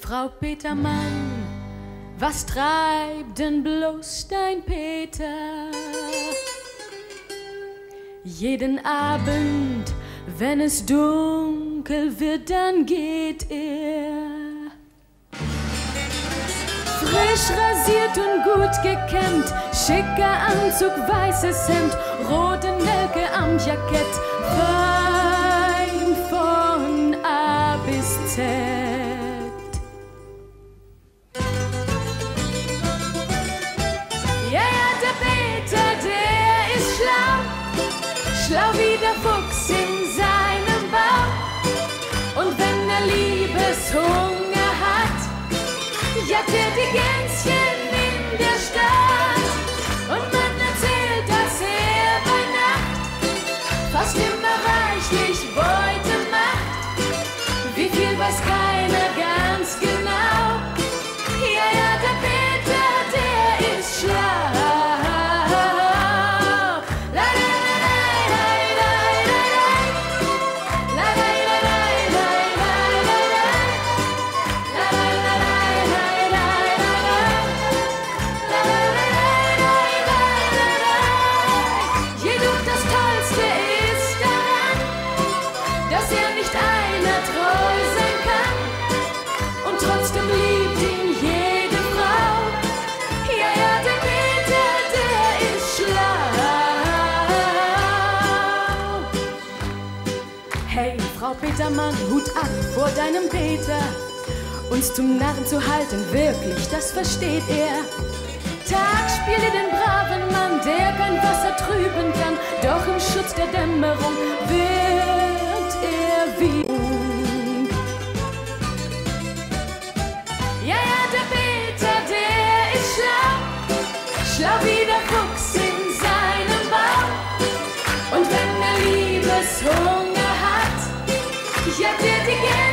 Frau Petermann, was treibt denn bloß dein Peter? Jeden Abend, wenn es dunkel wird, dann geht er. Frisch rasiert und gut gekämmt, schicker Anzug, weißes Hemd, rote Nelke am Jackett, schlau wie der Fuchs in seinem Bau. Und wenn er Liebeshunger hat, jagt er die Gänschen in der Stadt. Und man erzählt, dass er bei Nacht fast immer reichlich Beute macht. Wie viel weiß keiner Frau Petermann, Hut ab vor deinem Peter. Uns zum Narren zu halten, wirklich, das versteht er. Tag spiele den braven Mann, der kein Wasser trüben kann, doch im Schutz der Dämmerung wird er wiegen. Ja, ja, der Peter, der ist schlau, schlau wie der Fuchs in seinem Bau. Und wenn der Liebeshunger Je t'ai